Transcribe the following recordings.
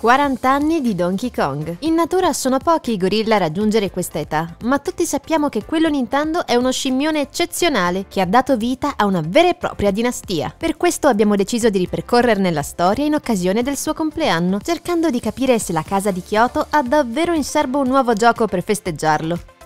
40 anni di Donkey Kong. In natura sono pochi i gorilla a raggiungere questa età, ma tutti sappiamo che quello Nintendo è uno scimmione eccezionale che ha dato vita a una vera e propria dinastia. Per questo abbiamo deciso di ripercorrerne la storia in occasione del suo compleanno, cercando di capire se la casa di Kyoto ha davvero in serbo un nuovo gioco per festeggiarlo.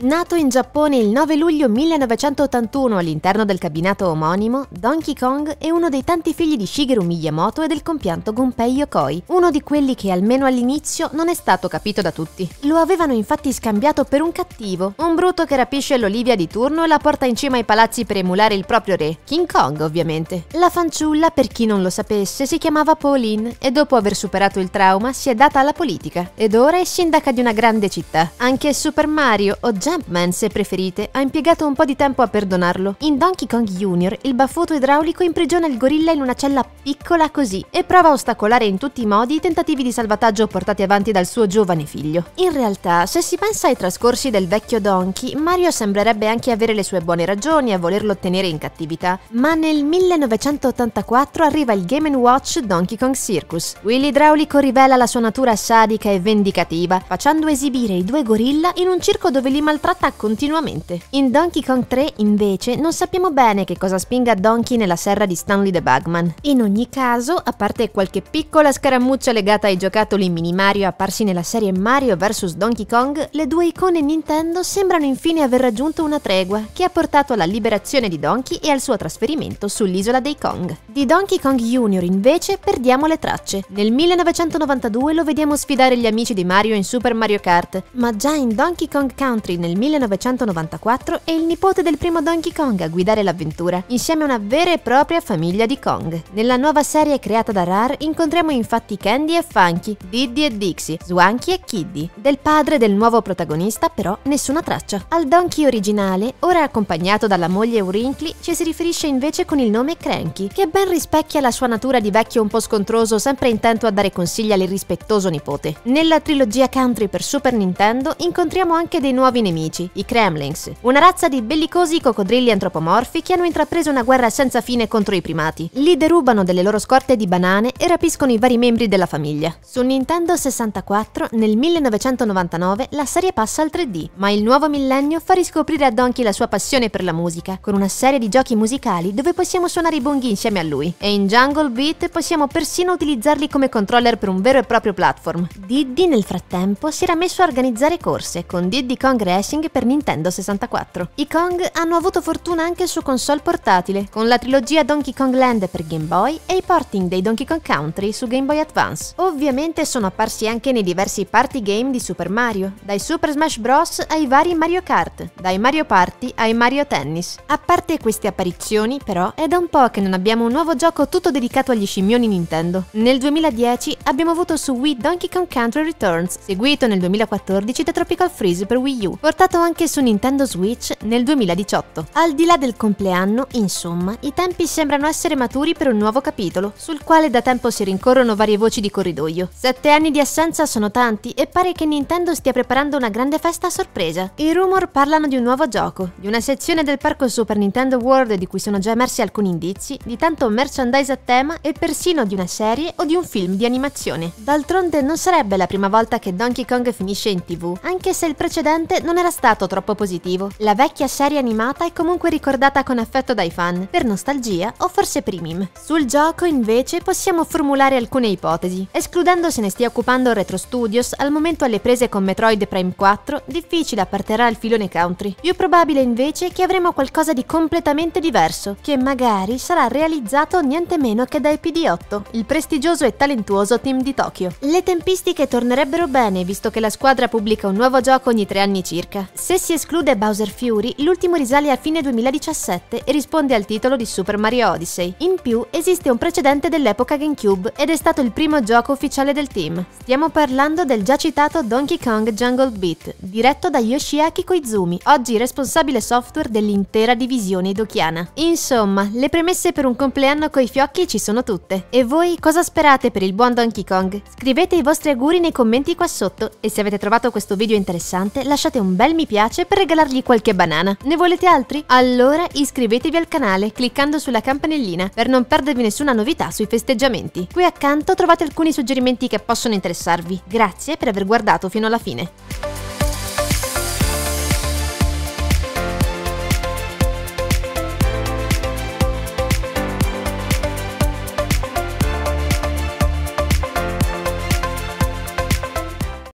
Nato in Giappone il 9 luglio 1981 all'interno del cabinato omonimo, Donkey Kong è uno dei tanti figli di Shigeru Miyamoto e del compianto Gunpei Yokoi, uno di quelli che almeno all'inizio non è stato capito da tutti. Lo avevano infatti scambiato per un cattivo, un bruto che rapisce l'Olivia di turno e la porta in cima ai palazzi per emulare il proprio re, King Kong ovviamente. La fanciulla, per chi non lo sapesse, si chiamava Pauline e dopo aver superato il trauma si è data alla politica ed ora è sindaca di una grande città. Anche Super Mario, oggetto Jumpman, se preferite, ha impiegato un po' di tempo a perdonarlo. In Donkey Kong Jr. il baffuto idraulico imprigiona il gorilla in una cella piccola così e prova a ostacolare in tutti i modi i tentativi di salvataggio portati avanti dal suo giovane figlio. In realtà, se si pensa ai trascorsi del vecchio Donkey, Mario sembrerebbe anche avere le sue buone ragioni a volerlo tenere in cattività, ma nel 1984 arriva il Game Watch Donkey Kong Circus. Qui l'idraulico rivela la sua natura sadica e vendicativa, facendo esibire i due gorilla in un circo dove li maltrattano maltratta continuamente. In Donkey Kong 3, invece, non sappiamo bene che cosa spinga Donkey nella serra di Stanley the Bugman. In ogni caso, a parte qualche piccola scaramuccia legata ai giocattoli mini Mario apparsi nella serie Mario vs Donkey Kong, le due icone Nintendo sembrano infine aver raggiunto una tregua che ha portato alla liberazione di Donkey e al suo trasferimento sull'isola dei Kong. Di Donkey Kong Jr. invece perdiamo le tracce. Nel 1992 lo vediamo sfidare gli amici di Mario in Super Mario Kart, ma già in Donkey Kong Country nel nel 1994 è il nipote del primo Donkey Kong a guidare l'avventura, insieme a una vera e propria famiglia di Kong. Nella nuova serie creata da Rare incontriamo infatti Candy e Funky, Diddy e Dixie, Swanky e Kiddy. Del padre del nuovo protagonista però nessuna traccia. Al Donkey originale, ora accompagnato dalla moglie Wrinkly, ci si riferisce invece con il nome Cranky, che ben rispecchia la sua natura di vecchio un po' scontroso, sempre intento a dare consigli all'irrispettoso nipote. Nella trilogia Country per Super Nintendo incontriamo anche dei nuovi nemici nemici, i Kremlings, una razza di bellicosi coccodrilli antropomorfi che hanno intrapreso una guerra senza fine contro i primati. Li derubano delle loro scorte di banane e rapiscono i vari membri della famiglia. Su Nintendo 64, nel 1999, la serie passa al 3D, ma il nuovo millennio fa riscoprire a Donkey la sua passione per la musica, con una serie di giochi musicali dove possiamo suonare i bonghi insieme a lui. E in Jungle Beat possiamo persino utilizzarli come controller per un vero e proprio platform. Diddy nel frattempo si era messo a organizzare corse, con Diddy Kong Race Racing per Nintendo 64. I Kong hanno avuto fortuna anche su console portatile, con la trilogia Donkey Kong Land per Game Boy e i porting dei Donkey Kong Country su Game Boy Advance. Ovviamente sono apparsi anche nei diversi party game di Super Mario, dai Super Smash Bros. ai vari Mario Kart, dai Mario Party ai Mario Tennis. A parte queste apparizioni, però, è da un po' che non abbiamo un nuovo gioco tutto dedicato agli scimmioni Nintendo. Nel 2010 abbiamo avuto su Wii Donkey Kong Country Returns, seguito nel 2014 da Tropical Freeze per Wii U, portato anche su Nintendo Switch nel 2018. Al di là del compleanno, insomma, i tempi sembrano essere maturi per un nuovo capitolo, sul quale da tempo si rincorrono varie voci di corridoio. Sette anni di assenza sono tanti e pare che Nintendo stia preparando una grande festa a sorpresa. I rumor parlano di un nuovo gioco, di una sezione del parco Super Nintendo World di cui sono già emersi alcuni indizi, di tanto merchandise a tema e persino di una serie o di un film di animazione. D'altronde non sarebbe la prima volta che Donkey Kong finisce in tv, anche se il precedente non era era stato troppo positivo. La vecchia serie animata è comunque ricordata con affetto dai fan, per nostalgia o forse meme. Sul gioco, invece, possiamo formulare alcune ipotesi. Escludendo se ne stia occupando Retro Studios, al momento alle prese con Metroid Prime 4, difficile apparterà il filone country. Più probabile invece che avremo qualcosa di completamente diverso, che magari sarà realizzato niente meno che da EPD8, il prestigioso e talentuoso team di Tokyo. Le tempistiche tornerebbero bene, visto che la squadra pubblica un nuovo gioco ogni tre anni circa America. Se si esclude Bowser Fury, l'ultimo risale a fine 2017 e risponde al titolo di Super Mario Odyssey. In più, esiste un precedente dell'epoca GameCube ed è stato il primo gioco ufficiale del team. Stiamo parlando del già citato Donkey Kong Jungle Beat, diretto da Yoshiaki Koizumi, oggi responsabile software dell'intera divisione idokiana. Insomma, le premesse per un compleanno coi fiocchi ci sono tutte. E voi cosa sperate per il buon Donkey Kong? Scrivete i vostri auguri nei commenti qua sotto e se avete trovato questo video interessante lasciate un bel mi piace per regalargli qualche banana. Ne volete altri? Allora iscrivetevi al canale cliccando sulla campanellina per non perdervi nessuna novità sui festeggiamenti. Qui accanto trovate alcuni suggerimenti che possono interessarvi. Grazie per aver guardato fino alla fine.